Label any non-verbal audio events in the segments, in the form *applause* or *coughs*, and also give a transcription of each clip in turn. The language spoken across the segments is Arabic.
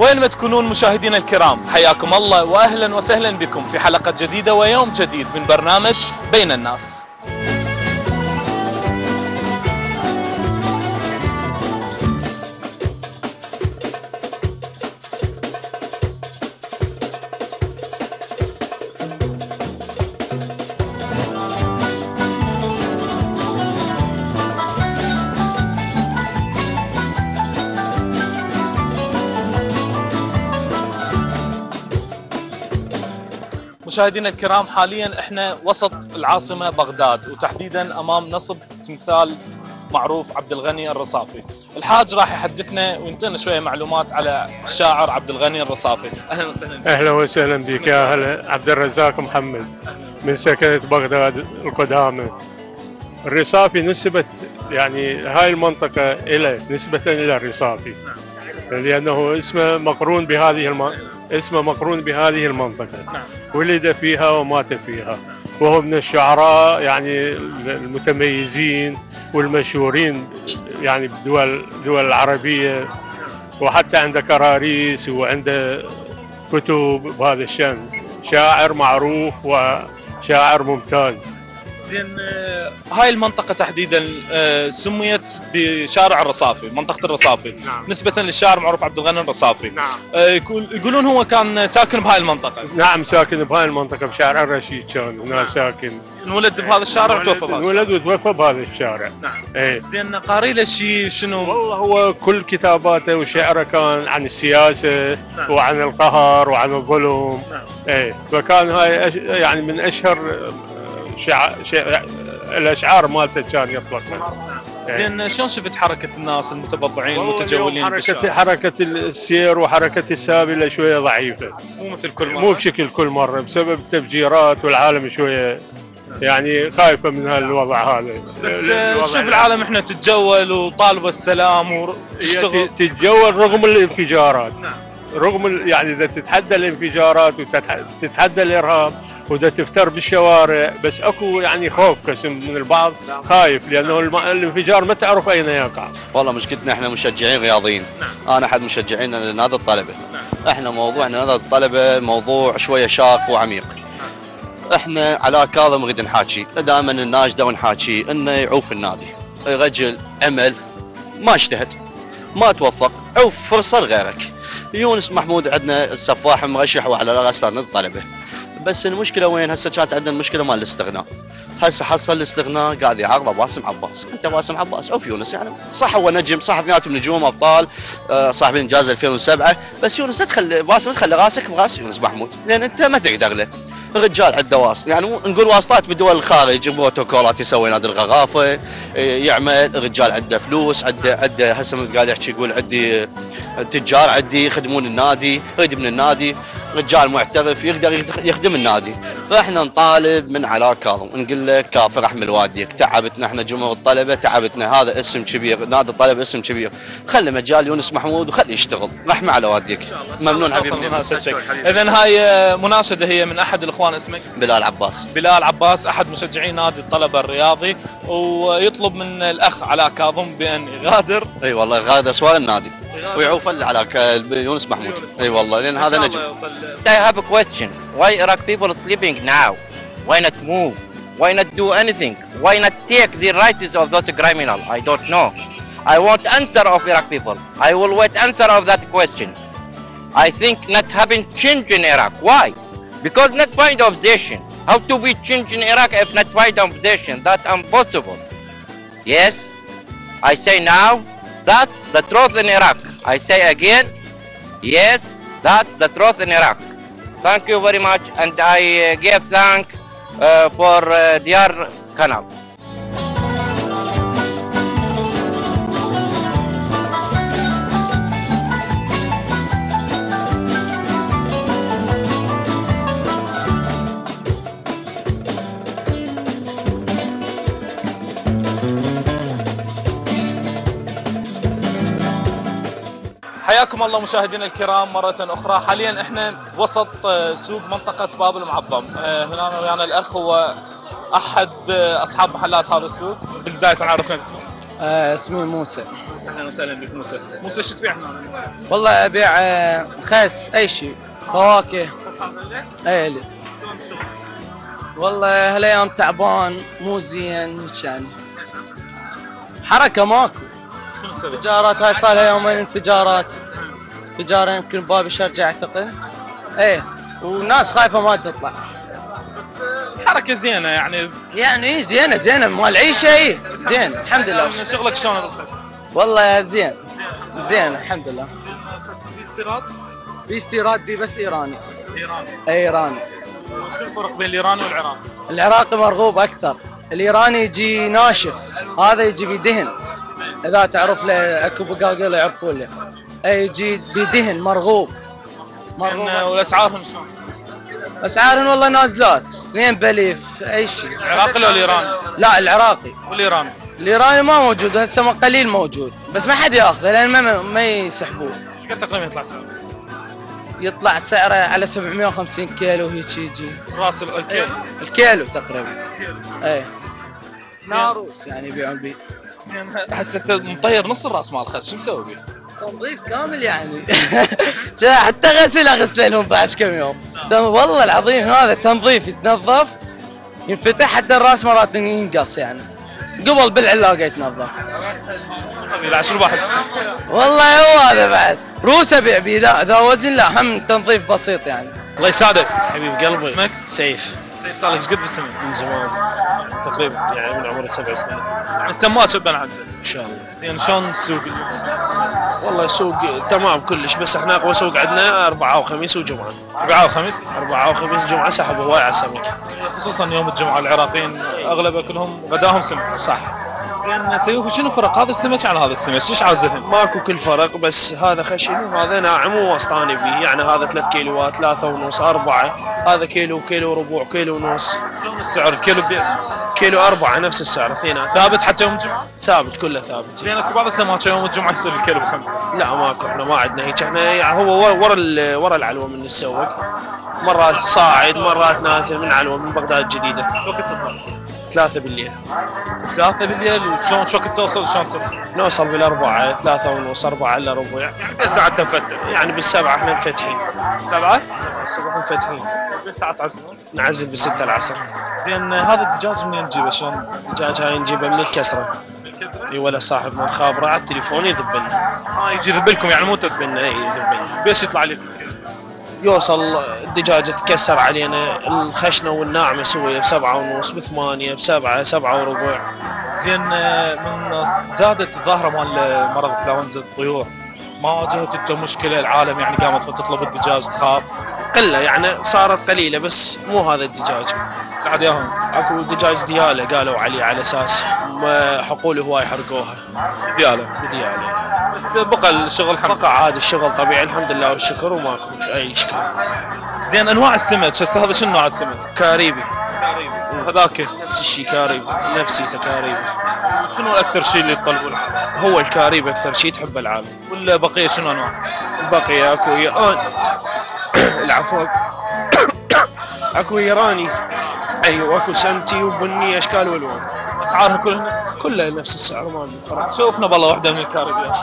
وين ما تكونون مشاهدينا الكرام حياكم الله واهلا وسهلا بكم في حلقة جديدة ويوم جديد من برنامج بين الناس. مشاهدينا الكرام حاليا إحنا وسط العاصمة بغداد وتحديدا أمام نصب تمثال معروف عبد الغني الرصافي. الحاج راح يحدثنا وينطينا شوية معلومات على الشاعر عبد الغني الرصافي. أهلا وسهلا بك. أهلا وسهلا بك يا هلا عبد الرزاق محمد من سكنة بغداد القدامى الرصافي نسبت يعني هاي المنطقة إلى نسبة إلى الرصافي لأنه اسمه مقرون بهذه الم... اسمه مقرون بهذه المنطقة. نعم. ولد فيها ومات فيها. وهو من الشعراء يعني المتميزين والمشهورين يعني بالدول الدول العربية. وحتى عنده كراريس وعنده كتب بهذا الشأن. شاعر معروف وشاعر ممتاز. زين آه، هاي المنطقة تحديدا آه، سميت بشارع الرصافي، منطقة الرصافي. نعم. نسبة للشاعر معروف عبد الغني الرصافي. نعم آه، يقول يقولون هو كان ساكن بهاي المنطقة. نعم ساكن بهاي المنطقة بشارع الرشيد كان هنا ساكن انولد بهذا الشارع وتوفى بهذا الشارع. ولد وتوفى بهذا الشارع نعم. إيه زين قاري له شيء شنو؟ والله هو كل كتاباته وشعره كان عن السياسة نعم. وعن القهر وعن الظلم نعم. إيه فكان هاي أش... يعني من أشهر شع... شع... الأشعار مالته كان يطلق منها. زين شلون شفت حركة الناس المتبضعين المتجولين حركة بالشارع؟ حركة السير وحركة السابلة شوية ضعيفة مو مثل كل مرة مو بشكل كل مرة بسبب التفجيرات والعالم شوية يعني خايفة من هالوضع هذا بس شوف العالم إحنا تتجول وطالبه السلام وتشتغل تتجول رغم الانفجارات نعم. رغم يعني إذا تتحدى الانفجارات وتتحدى الإرهاب وده تفتر بالشوارع بس أكو يعني خوف قسم من البعض خايف لأنه الم- الانفجار ما تعرف أين يقع. والله مشكلتنا إحنا مشجعين رياضيين. نعم. أنا أحد مشجعين لنادي الطلبة. إحنا موضوعنا نادي الطلبة موضوع شوية شاق وعميق. إحنا على كاظم نريد نحاكي دائما الناشده ونحاكي إنه يعوف النادي. رجل عمل ما اجتهد ما توفق عوف فرصة لغيرك. يونس محمود عندنا السفاح مرشح وعلى رأس نادي الطلبة. بس المشكلة وين؟ هسه كانت عندنا المشكلة مال الاستغناء. هسه حصل الاستغناء قاعد يعارضه باسم عباس. أنت باسم عباس. أو يونس يعني صح هو نجم صح اثنيناتهم نجوم أبطال آه، صاحبين انجاز 2007 بس يونس تخلي باسم تخلي راسك براس يونس محمود. لأن أنت ما تقدر له الرجال عنده واسط يعني نقول واسطات بدول الخارج بروتوكولات يسوي نادي الغرافة إيه، يعمل. الرجال عنده فلوس عنده عنده هسه قاعد يحكي يقول عندي تجار عندي يخدمون النادي يريد من النادي. رجال معترف يقدر يخد- يخدم النادي. فإحنا نطالب من علاء كاظم نقول له كافر احمل واديك تعبتنا إحنا جمهور الطلبة تعبتنا. هذا اسم كبير نادي الطلبه اسم كبير. خلي مجال يونس محمود وخليه يشتغل. رحمة على واديك. ممنون حبيبي. اذا هاي آه، مناشده هي من أحد الإخوان اسمك؟ بلال عباس. بلال عباس أحد مشجعين نادي الطلبة الرياضي ويطلب من الأخ علاء كاظم بأن يغادر. إي والله غاد اسوار النادي. ويعوف اللي على ك- يونس محمود اي والله لان هذا نجم I have a question. Why Iraq people sleeping now? Why not move? Why not do anything? Why not take the rights of those criminals? I don't know. I want answer of Iraq people. I will wait answer of that question. I think not having change in Iraq. Why? Because not find opposition. How to be change in Iraq if not find opposition? That impossible. Yes, I say now that the truth in Iraq. I say again, yes, that the truth in Iraq. Thank you very much, and I uh, give thank uh, for uh, Diyar. حياكم الله مشاهدينا الكرام مرة أخرى. حاليا إحنا وسط آه، سوق منطقة باب المعظم. آه، هنا ويانا الأخ هو أحد آه، أصحاب محلات هذا السوق. بالبداية تعرفنا باسمك آه اسمي موسى. أهلا وسهلا بك موسى. موسى شو تبيع هنا؟ والله أبيع خس أي شيء. فواكه. اي لي والله هالأيام تعبان مو زين يعني حركة ماكو. شنو السبب؟ انفجارات هاي صار لها يومين انفجارات انفجارين يمكن بابي شرجع أعتقد. إيه وناس خايفة ما تطلع. حركة زينة يعني. يعني إيه زينة زينة. مال عيشة إيه زين. الحمد لله. شغلك شلون بالخس؟ والله زين. زين الحمد لله. في استيراد؟ في استيراد بي بس إيراني. إيراني. اي إيراني. شو الفرق بين الإيراني والعراقي؟ العراقي مرغوب أكثر. الإيراني يجي ناشف. هذا يجي بدهن. إذا تعرف له أكو بقاقيل يعرفون له أي يجي بدهن مرغوب. مرغوب. والأسعارهم شلون؟ أسعارهم والله نازلات. اثنين بليف أي شيء. العراقي ولا الإيراني؟ لا العراقي. والإيراني. الإيراني ما موجود هسه قليل موجود. بس ما حد ياخذه لأن ما ما يسحبوه. إيش قد تقريبا يطلع سعره؟ يطلع سعره على 750 كيلو هيك يجي. راس ال- الكيلو. الكيلو تقريبا. إيه. ناروس يعني يبيعون بيه أنت مطير نص الرأس مال الخس شو مسوي بيه؟ تنظيف كامل يعني. *laughs* حتى غسل أغسل لهم بعد كم يوم. والله العظيم هذا تنظيف يتنظف ينفتح حتى الراس مرات ينقص يعني. قبل بالعلاقة يتنظف. شنو واحد؟ والله هو هذا بعد. روس ابيع بيه لا ذا وزن لا هم تنظيف بسيط يعني. الله يساعدك. حبيب قلبي. اسمك؟ سيف. سيف صار لك قد بالسنة؟ من زمان. تقريبا يعني من عمر سبع سنين. يعني سماك بنعمته إن شاء الله. زين شلون السوق؟ والله السوق تمام كلش بس إحنا أقوى سوق عندنا اربعاء وخميس وجمعة. اربعاء وخميس؟ اربعاء وخميس وجمعة سحبوا هواي على السمك. خصوصا يوم الجمعة العراقيين اغلب كلهم غداهم سمك. صح. زين سيوفي شنو فرق هذا السمك عن هذا السمك؟ إيش عازلهم؟ ماكو كل فرق بس هذا خشن وهذا ناعم ووسطاني بيه يعني هذا ثلاث كيلوات ثلاثة ونص أربعة هذا كيلو كيلو وربع كيلو ونص شلون السعر الكيلو بيش؟ كيلو أربعة نفس السعر اثنينات ثابت حتى يوم الجمعة؟ ثابت كله ثابت زين أكو بعض السمك يوم الجمعة يصير الكيلو بخمسة لا ماكو إحنا ما عندنا هيك إحنا يعني هو ورا ورا ال- ورا العلوة من السوق مرات صاعد مرات نازل من علوه من بغداد الجديدة شو وقت تطلع؟ ثلاثة بالليل. ثلاثة بالليل وشلون شو وقت توصل شلون توصل؟ نوصل بالأربعة ثلاثة ونص أربعة إلا ربع. يعني بس ساعات تنفتح يعني بالسبعة إحنا مفتحين سبعة؟ سبعة الصبح مفتحين بس ساعات عزم نعزل بالستة العصر. زين هذا الدجاج منين تجيبه؟ شلون؟ الدجاج هاي نجيبه من الكسرة. إي ولا صاحب من خابرة. على التليفون يذبلنا ها يجي يذبلكم يعني مو تذبل يذبلنا إي يذبلنا بيش يطلع لك يوصل الدجاجة تكسر علينا الخشنة والناعمة سوية بسبعة ونص بثمانية بسبعة سبعة وربع. زين آه، من زادت الظاهرة مال مرض انفلونزا الطيور ما واجهت انت مشكلة؟ العالم يعني قامت تطلب الدجاج تخاف؟ قلة يعني صارت قليلة بس مو هذا الدجاج. بعد ياهم. أكو دجاج ديالة قالوا عليه على أساس حقوله هواي حرقوها ديالة. بديالة بس بقى الشغل حرق بقى عادي الشغل طبيعي الحمد لله والشكر وماكو أي إشكال. زين أنواع السمك هسه هذا شنو نوع السمك؟ كاريبي. هذاك؟ نفس الشيء كاريبي. نفسيته كاريبي. شنو أكثر شيء اللي العالم؟ هو الكاريبي أكثر شيء تحب العالم. ولا بقية شنو أنواع؟ البقية أكو يران *coughs* العفو. *coughs* أكو ايراني أيوه أكو سمتي وبني أشكال والوان. أسعارها كلها نفس كلها نفس السعر ما في فرق شوفنا بالله واحدة من الكاريبيات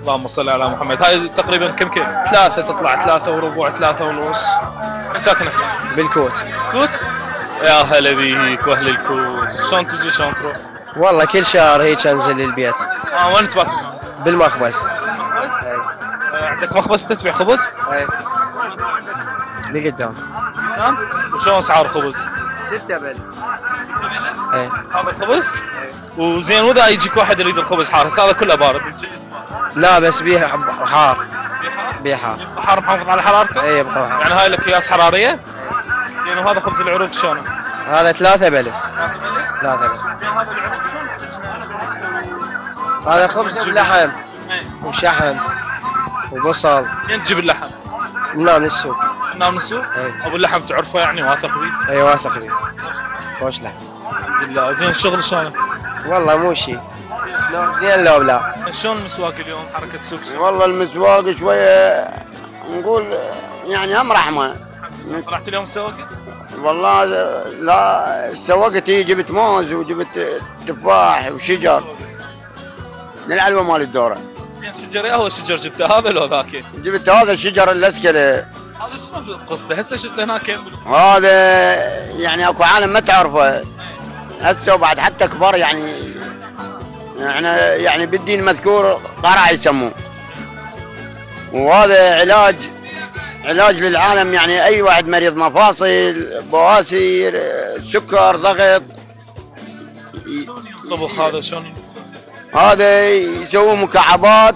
اللهم صل على محمد. هاي تقريبا كم كيلو؟ ثلاثة تطلع ثلاثة وربع ثلاثة ونص. ساكن هسه بالكوت. كوت؟ يا هلا بيك وأهل الكوت. شلون تجي شلون تروح؟ والله كل شهر هيك أنزل للبيت. آه وين تبات؟ بالمخبز. آه، عندك مخبز تبيع خبز؟ أي. لقدام نعم وشلون أسعار الخبز؟ ستة بل. اي هذا الخبز؟ وزين وإذا يجيك واحد يريد الخبز حار هسه هذا كله بارد. لا بس بيه حار. بيه حار حار محافظ على حرارته؟ اي بقى حار. يعني هاي الاكياس حرارية؟ زين وهذا خبز العروق شلونه؟ هذا ثلاثة بلف ثلاثة بلف زين هذا العروق شلون؟ هذا خبز بلحم. وشحم. وبصل. زين تجيب اللحم؟ من هنا من السوق. نام السوق؟ اي أبو اللحم تعرفه يعني؟ واثق فيه؟ اي واثق بيه خوش لحم. الحمد لله زين الشغل شلونه؟ والله مو شيء زين لو لا شلون المسواق اليوم؟ حركة سوق سوق؟ والله المسواق شوية نقول يعني هم رحمة. طلعت اليوم سواقت؟ والله لا سوقتي جبت موز وجبت تفاح وشجر. للعلوة مال الدورة. زين شجر هو شجر جبته هذا لو ذاك؟ جبت هذا الشجر الاسكله هذا شنو قصته هسه شفته هناك هذا يعني أكو عالم ما تعرفه. هسه وبعد حتى كبار يعني يعني يعني بالدين مذكور قرع يسموه. وهذا علاج علاج للعالم يعني أي واحد مريض مفاصل بواسير سكر ضغط. طبخ هذا شلون؟ هذا يسووا مكعبات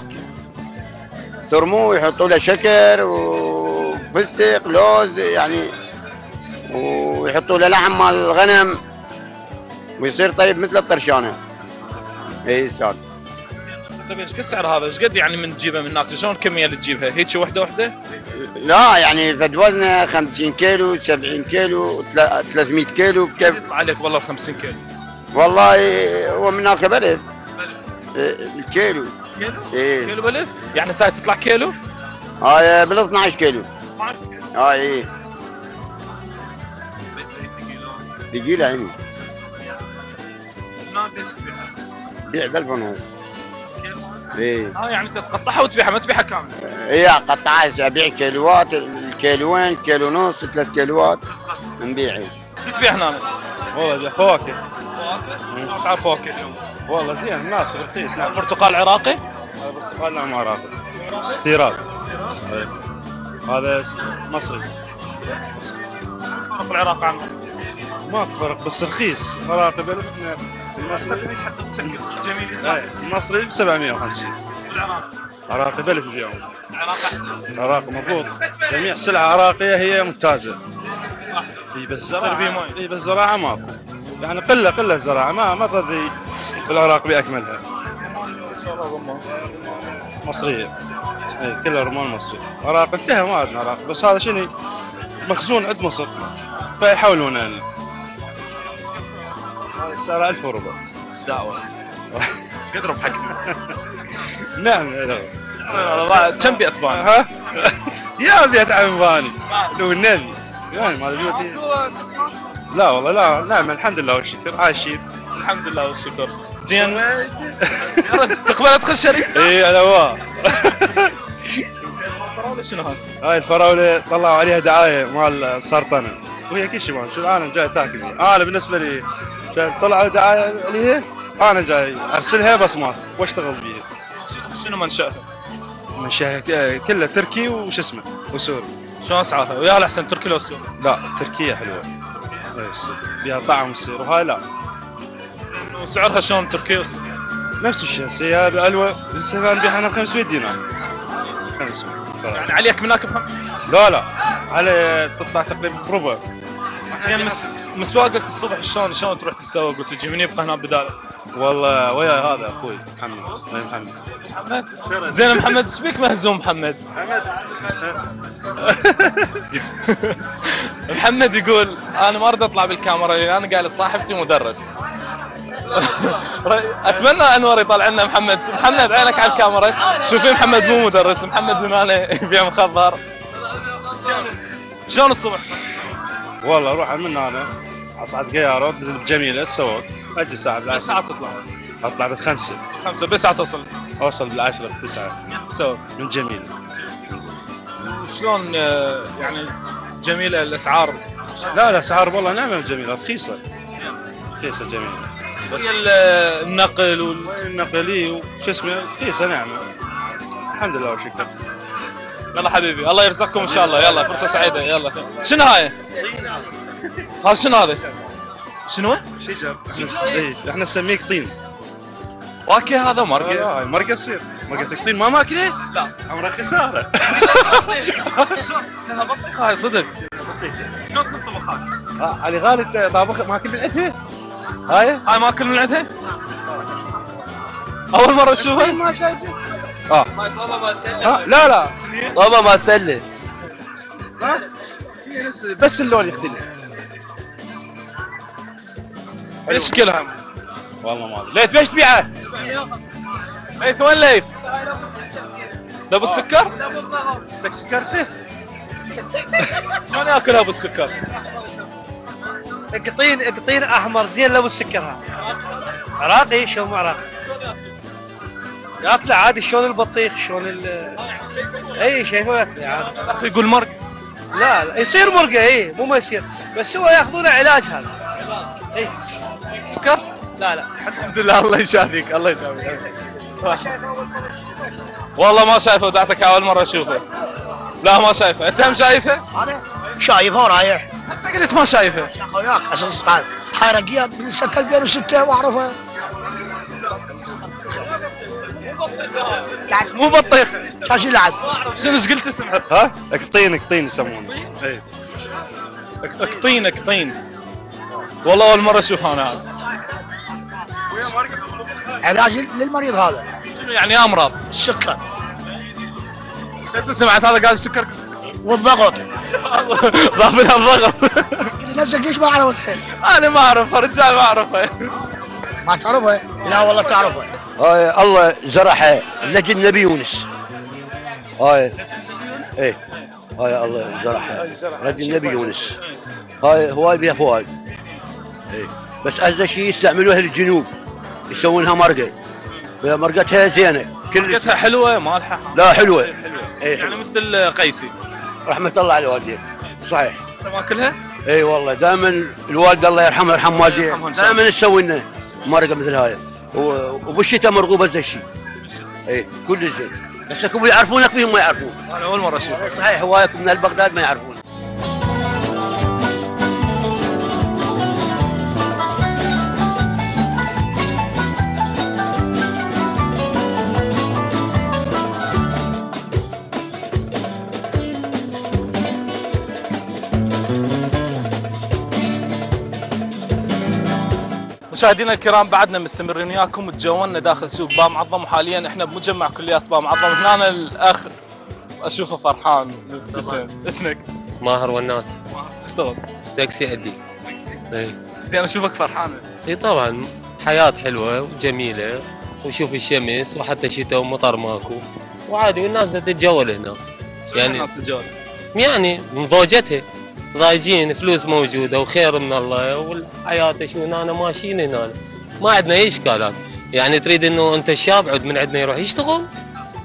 ثرموه يحطوا له شكر وفستق لوز يعني ويحطوا له لحم مال الغنم ويصير طيب مثل الطرشانة إي أستاذ طيب إيش قد سعر هذا؟ إيش قد يعني من تجيبه من هناك؟ شلون الكميه اللي تجيبها؟ هيك وحدة وحدة؟ لا يعني فد وزنه 50 كيلو 70 كيلو تلا- 300 كيلو كيف يطلع عليك والله 50 كيلو والله هو من هناك بلد الكيلو كيلو؟ إيه كيلو بلف؟ يعني ساعة تطلع كيلو؟ هاي بال 12 كيلو 12 كيلو هاي إيه ثقيلة عيني؟ بيع ب 1000 ونص إيه. آه يعني انت تقطعها وتبيعها ما تبيعها كاملة. هي قطعات أبيع كيلوات الكيلوين كيلو ونص ثلاث كيلوات. نبيع. شو تبيع هنا؟ والله فواكه. أسعار فواكه اليوم. والله زين مناسب رخيص. نعم برتقال عراقي؟ برتقال نعم عراقي. استيراد إيه. هذا مصري. فرق العراق عن مصر. ما فرق بس رخيص. بلدنا المصري إيه، المصري ب 750 والعراق عراقي بلف اليوم. العراق أحسن. العراق مضبوط. جميع سلعة عراقية هي ممتازة. إي بس مي. إي بس ماكو يعني قلة قلة الزراعة. ما ما ترضي بالعراق بأكملها. مصرية. اي كلها رمان مصري. العراق انتهى ما عندنا عراق بس هذا شنو؟ مخزون عند مصر. فيحاولون لنا هذا سعره 1000 وربع. إيش دعوة؟ إيش قد ربحك؟ نعم لا. كم بيئة بان؟ ها؟ يا بيت عم باني. لو النبي يعني ما جوتي لا والله لا نعم الحمد لله والشكر. عايشين الحمد لله والشكر. زين. تقبل ادخل شركة؟ اي أنا هو الفراولة شنو هذا؟ هاي الفراولة طلعوا عليها دعاية مال السرطانه وهي كل شيء شو العالم جاي تاكل. أنا بالنسبة لي طلعوا دعاية عليها أنا جاي ارسلها بصمات وأشتغل بيها شنو منشأها؟ من شهر كله تركي وش اسمه وسوري شلون اسعارها؟ وياها الاحسن تركي لو السوري؟ لا تركية حلوة بس فيها طعم يصير وهاي لا وسعرها شلون تركي وسوري؟ نفس الشيء هسه ألوى لسه نبيعها أنا 500 دينار 500 يعني عليك مناك بخمسة لا لا. على تطلع تقريبا بربع زين مس... مسواقك الصبح شلون شلون تروح تتسوق؟ وتجي من يبقى هنا بدالك؟ والله ويا هذا أخوي محمد. ويا محمد. محمد زين محمد إيش بيك مهزوم محمد؟ *laughs* محمد يقول أنا ما أريد أطلع بالكاميرا لأن أنا قايل لصاحبتي مدرس. أتمنى انور يطلع لنا محمد. محمد عينك على الكاميرا. شوفي محمد مو مدرس. محمد هنا يبيع مخدر شلون الصبح؟ والله أروح من هنا. أصعد قيارة انزل بجميله السوق أجي ساعه كم بالعشرة. ساعة تطلع؟ أطلع بالخمسة. خمسة. بساعة توصل. أوصل بالعشرة بالتسعة. تسوق من جميله شلون آه، يعني جميلة الأسعار؟ لا لا اسعار والله نعمة جميلة رخيصة. رخيصة جميلة. هي ال- النقل وال... النقلي وش اسمه رخيصه نعمه الحمد لله والشكر يلا حبيبي الله يرزقكم ان شاء الله يلا فرصه سعيده يلا شنو هاي؟ هذا شنو هذا؟ شنو؟ شجر إحنا نسميه قطين واكي هذا مرقه هاي مرقه تصير مرقه قطين ما ماكله؟ لا عمرها خساره شنو بطيخه هاي صدق شلون تطبخ هاي؟ آه، علي غالي طابخ ماكل من عندها هاي هاي ماكل من عندها؟ أول مرة اشوفها؟ ما شايفه آه آه، لا لا طبعا ما سله ها؟ بس اللون يختلف إيش كلها؟ والله ما أدري ليث ليش تبيعه؟ ليث وين ليث؟ لابو السكر؟ بدك سكرته؟ شلون ياكلها بالسكر؟ قطين قطين أحمر زين لابو السكر هذا. عراقي؟ شلون مو عراقي؟ ياكله عادي شلون البطيخ؟ شلون ال أي شايفه ياكله عادي. يقول مرق. لا لا يصير مرقه إي مو ما يصير. بس هو ياخذونه علاج هذا. إي. سكر؟ لا لا. الحمد لله الله يشافيك الله يشافيك *laughs* والله ما شايفه ودعتك أول مرة أشوفه. لا ما شايفه. أنت هم شايفه؟ أنا شايفه ورايح هسه قلت ما شايفه. وياك أساس حيرقيه من سنه 2006 واعرفه مو بطيخ. كاش يلعب شنو إيش قلت اسمه؟ ها؟ قطين قطين يسمونه. اي قطين قطين والله أول مرة أشوف أنا. هذا علاج للمريض هذا. شنو يعني أمراض؟ السكر. شو سمعت هذا قال السكر والضغط. *laughs* ضاف لها الضغط نفسك ليش ما عرفت؟ أنا ما أعرفه رجال ما أعرفه. ما تعرفه؟ لا والله تعرفه. هاي الله زرعها لجن نبي يونس. هاي. إيه. هاي الله زرعها لجن نبي يونس. هاي هواي بيها فوائد إيه. بس أزا شيء يستعملوها للجنوب يسوونها مرقة. مرقتها زينة. كل مرقتها حلوة مالحه لا حلوة. إيه يعني مثل قيسي. رحمة الله على الوالدين صحيح. انت ماكلها؟ إي والله دائما الوالد الله يرحمه يرحم والديه. دائما تسوي لنا مرقة مثل هاي. وبالشتاء مرغوبه زي الشيء. إي كل زين بس أكو يعرفونك فيهم ما يعرفون. أنا أول مرة اشوفه صحيح هوايكم من البغداد ما يعرفون. مشاهدينا الكرام بعدنا مستمرين وياكم تجولنا داخل سوق باب المعظم وحاليا إحنا بمجمع كليات باب المعظم هنا الأخ اشوفه فرحان. مبتسم اسمك؟ ماهر والناس تشتغل تاكسي عندي اي زين أشوفك فرحان. اي طبعا. حياة حلوة وجميلة. وشوف الشمس وحتى شتاء ومطر ماكو. وعادي والناس تتجول هنا. يعني يعني الناس تتجول؟ يعني من ضوجتها ضايجين فلوس موجودة وخير من الله والحياة شو هنا ماشيين هنا. ما عندنا أي إشكالات. يعني تريد إنه أنت الشاب عد من عندنا يروح يشتغل؟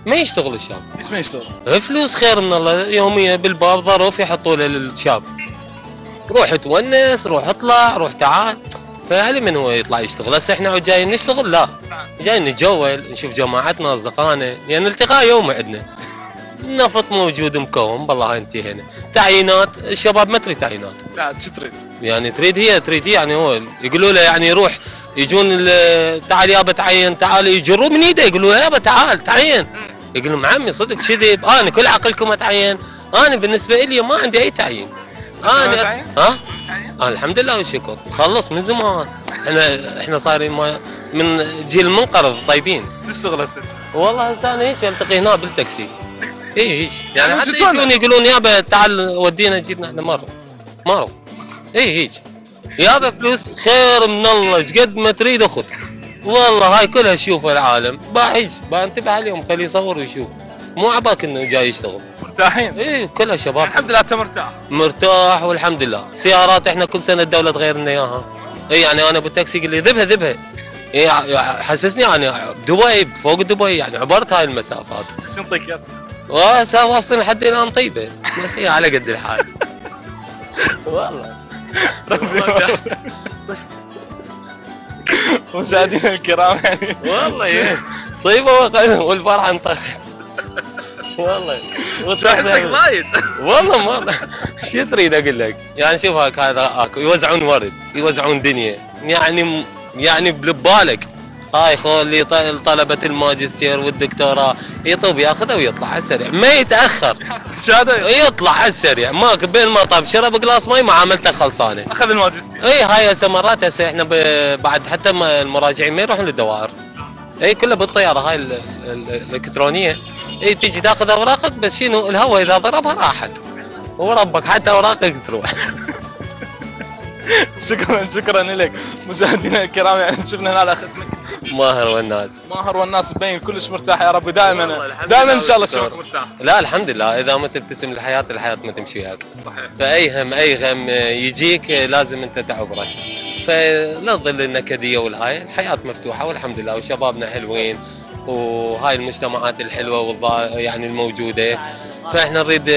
ما يشتغل الشاب. إيش ما يشتغل؟ فلوس خير من الله. يوميا بالباب ظرف يحطوا له للشاب روح تونس روح اطلع روح تعال. فعلي من هو يطلع يشتغل؟ هسه إحنا جايين نشتغل؟ لا. جايين نتجول نشوف جماعتنا أصدقائنا. لأن التقاء يومي عندنا. نفط موجود مكون بالله انتهينا تعيينات الشباب ما تريد تعيينات؟ لا شو تريد؟ يعني تريد هي تريد هي يعني هو يقولوا له يعني يروح يجون ال- تعال يابا تعين تعال يجروا من إيده يقولوا يابا تعال تعين. يقول لهم عمي صدق كذب أنا كل عقلكم أتعين. أنا بالنسبة لي ما عندي أي تعيين. أنا تعين؟ ها؟ آه الحمد لله والشكر خلص من زمان. إحنا إحنا صايرين ما من جيل المنقرض طيبين. إيش تشتغل هسه؟ والله هسه أنا هيك ألتقي هنا بالتاكسي. اي هيك يعني حتى جدولة. يجون يقولون يابا تعال ودينا جيبنا إحنا مرة. مرة. اي هيك. يابا فلوس خير من الله. إيش قد ما تريد اخذ والله هاي كلها تشوفها العالم. باعيش بانتبه عليهم خليه يصور ويشوف. مو عباك إنه جاي يشتغل. مرتاحين؟ اي كلها شباب. الحمد لله أنت مرتاح. مرتاح والحمد لله. سيارات إحنا كل سنة الدولة تغير لنا إياها. اي يعني أنا بالتاكسي يقول لي ذبها ذبها. إيه حسسني يعني دبي فوق دبي يعني عبرت هاي المسافات. إيش نعطيك يا واصلين لحد الآن طيبة. بس هي على قد الحال. *laughs* والله. مشاهدينا الكرام يعني. والله طيبة والفرحه انطخت والله. احسك ضايج والله ما شو تريد أقول لك؟ يعني شوف هذا يوزعون ورد يوزعون دنيا. يعني يعني ببالك هاي ط- طلبة الماجستير والدكتوراه. يطوب ياخذها ويطلع على السريع. ما يتأخر. *laughs* شهاده يطلع على السريع. ماك بين ما طاب شرب قلاص ماي معاملته خلصانة. أخذ الماجستير. اي هاي هسه مرات هسه إحنا بعد حتى ما المراجعين ما يروحون للدوائر. اي كلها بالطيارة هاي ال- ال- الإلكترونية. اي تيجي تاخذ أوراقك بس شنو؟ الهواء إذا ضربها راحت. وربك حتى أوراقك تروح. *laughs* *laughs* شكرا شكرا لك. مشاهدينا الكرام يعني شفنا هنا الاخ اسمك ماهر والناس. ماهر والناس مبين كلش مرتاح يا رب دائما دائما إن شاء الله تشوفك مرتاح لا الحمد لله. إذا ما تبتسم الحياة الحياة ما تمشي هيك صحيح. فأي هم أي غم يجيك لازم أنت تعبره فلا تظل النكديه والهاي. الحياة مفتوحة والحمد لله. وشبابنا حلوين. وهاي المجتمعات الحلوة يعني الموجودة. فإحنا نريد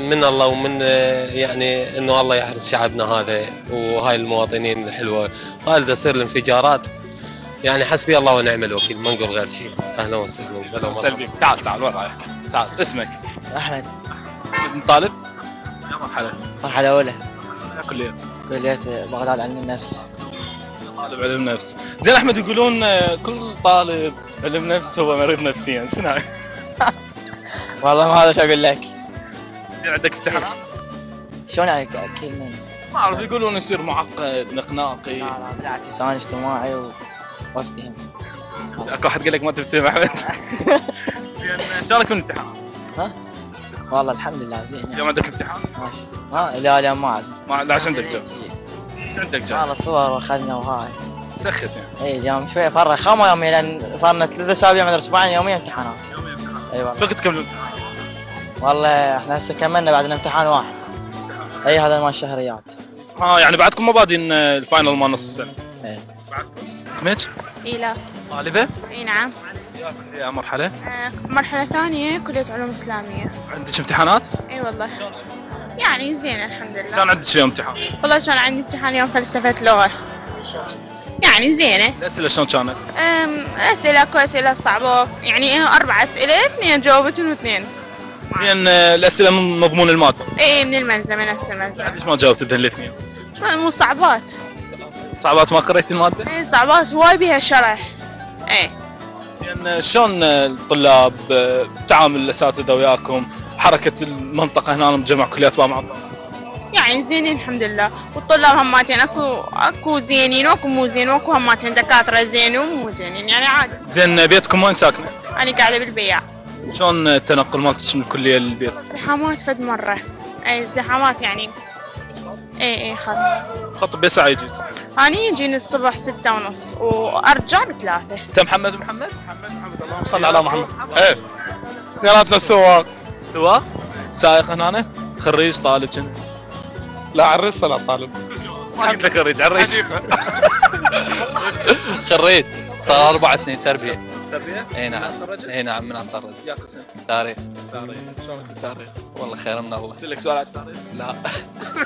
من الله ومن يعني إنه الله يحرس شعبنا هذا. وهاي المواطنين الحلوة هاي تصير الانفجارات. يعني حسبي الله ونعم الوكيل ما نقول غير شيء. أهلا وسهلا هلا سهلا بك تعال تعال وين رايح؟ تعال اسمك. أحمد. طالب يا مرحبا. مرحلة أولى كلية كلية بغداد علم النفس. طالب علم نفس زين أحمد يقولون آه، كل طالب علم نفس هو مريض نفسيا. شنو هاي؟ والله ما هذا شو أقول لك. زين عندك امتحانات؟ شلون عليك أكيد من؟ ما أعرف يقولون يصير معقد نقناقي. لا لا بالعكس أنا اجتماعي وافتهم. أكو أحد قال لك ما تفتهم احمد *laughs* زين شلونك من الامتحان؟ ها؟ والله الحمد لله زين يعني. اليوم عندك امتحان؟ ماشي. ها؟ لا لا ما عاد. ما لا عندك جواب؟ إيش عندك جواب؟ والله صور واخذنا وهاي. سخت يعني. اي اليوم شوي فرق. خمو يومين لأن صار لنا ثلاث أسابيع من أسبوعين يوميا امتحانات. اي والله فقد كم الامتحان؟ والله إحنا هسه كملنا بعد الامتحان واحد. أي هذا مال الشهريات آه يعني بعدكم ما بادين آه، ال final مال نص السنة إيه. اسمك؟ إي لا. طالبة؟ إي نعم. يا مرحلة. آه، مرحلة ثانية كلية علوم إسلامية. عندك امتحانات؟ إي والله. يعني زين الحمد لله. كان عندك اليوم امتحان؟ والله كان عندي امتحان يوم فلسفة لغة. يعني زينة. الأسئلة شلون كانت؟ أسئلة اكو أسئلة صعبة. يعني أربع أسئلة اثنين جاوبتهم واثنين. زين الأسئلة من مضمون الماده اي من الملزمة نفس الملزمة ليش ما جاوبت ذني الاثنين؟ مو صعبات. صعبات ما قريت المادة؟ اي صعبات واي بيها شرح. اي زين شلون آه، الطلاب آه، تعامل الأساتذة وياكم؟ حركة المنطقة هنا بجمع كليات باب معظم يعني زينين الحمد لله. والطلاب هماتين أكو أكو زينين وأكو مو زين وأكو هماتين دكاترة زين ومو زينين يعني عادي. زين بيتكم وين ساكنة؟ أنا قاعدة بالبياع. شلون التنقل مالتك من الكلية للبيت؟ ازدحامات فد مرة. اي ازدحامات يعني. اي اي خط خط بساعه يجيك أنا يجيني الصبح ستة ونص وأرجع بثلاثة. أنت محمد محمد؟ محمد محمد اللهم صل على محمد. إيه. اثنيناتنا السواق سواق؟ سائق هنا؟ خريج طالب كنت؟ لا عريس لا طالب؟ ما قلت لك خريج عريس. *laughs* خريج صار أربع سنين تربية. تربيه؟ إي نعم؟ إي نعم من التخرج يا قسم. تاريخ. تاريخ. شلونك بالتاريخ؟ والله خير من الله. اسالك سؤال على التاريخ؟ لا.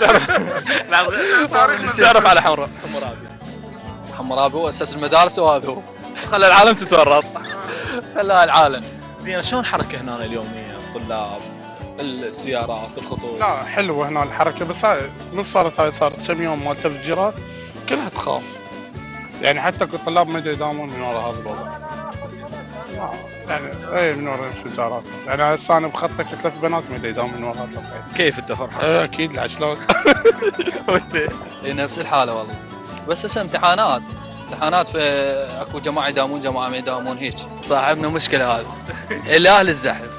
تعرف؟ *laughs* *laughs* تعرف. على حمراء؟ حمرابي حمرابي هو أساس المدارس وهذا هو. خلى العالم تتورط. خلى العالم. زين شلون الحركه هنا اليومية؟ الطلاب السيارات الخطوط. لا حلوة هنا الحركة بس هاي من صارت هاي صارت كم يوم مال تفجيرات كلها تخاف. يعني حتى الطلاب ما يداومون من وراء هذا الوضع. يعني اي من وراء الانفجارات يعني هسه أنا بخطك ثلاث بنات ما يداومون من وراء كيف انت فرحان؟ إيه أكيد لا شلون وانت اي نفس الحالة والله. بس هسه امتحانات. امتحانات في أكو جماعة يداومون جماعة ما يداومون هيك. صاحبنا مشكلة هذا *laughs* الاهل الزحف.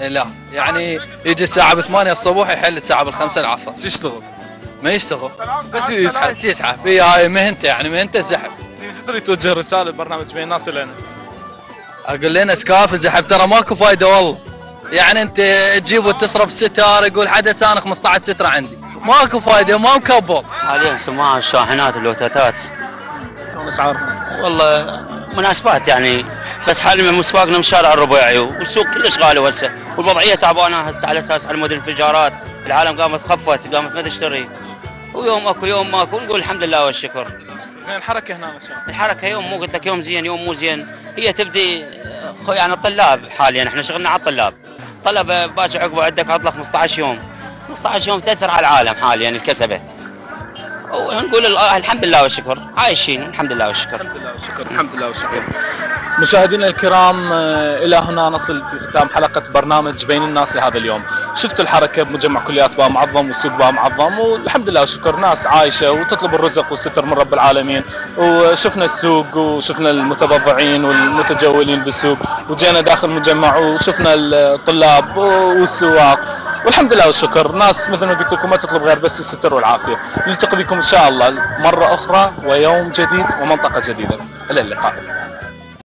لا يعني يجي الساعة ب 8 الصبح يحل الساعة ب 5 العصر. شو يشتغل؟ ما يشتغل. بس يزحف. بس يزحف. هي هاي مهنته يعني مهنته الزحف. زين شو تريد توجه رسالة ببرنامج بين الناس والانس؟ أقول لنا سكاف الزحف ترى ماكو فايدة والله. يعني أنت تجيب وتصرف ستار يقول حدث أنا 15 سترة عندي. ماكو فايدة ما مكبل حاليا سماعة الشاحنات اللوتاتات شلون اسعارهم؟ والله مناسبات يعني بس حاليا مسواقنا من شارع الربيعي والسوق كلش غالي هسه والوضعية تعبانة هسه على أساس على مود الانفجارات العالم قامت خفت قامت ما تشتري. ويوم أكو يوم ماكو نقول الحمد لله والشكر. زين الحركة هنا شلون؟ الحركة يوم مو قلت لك يوم زين يوم مو زين. هي تبدي آه، خو- يعني الطلاب حاليا إحنا شغلنا على الطلاب. طلبه باكر عقبه عندك عطلة 15 يوم. 15 يوم تأثر على العالم حاليا الكسبة. ونقول ال- الحمد لله والشكر. عايشين الحمد لله والشكر. الحمد لله والشكر الحمد لله والشكر. مشاهدينا الكرام آه، إلى هنا نصل في ختام حلقة برنامج بين الناس لهذا اليوم. شفت الحركة بمجمع كليات باب معظم والسوق باب معظم والحمد لله والشكر. ناس عايشة وتطلب الرزق والستر من رب العالمين. وشفنا السوق وشفنا المتبضعين والمتجولين بالسوق وجينا داخل المجمع وشفنا الطلاب والسواق. والحمد لله والشكر. ناس مثل ما قلت لكم ما تطلب غير بس الستر والعافية. نلتقي بكم إن شاء الله مرة أخرى ويوم جديد ومنطقة جديدة. إلى اللقاء.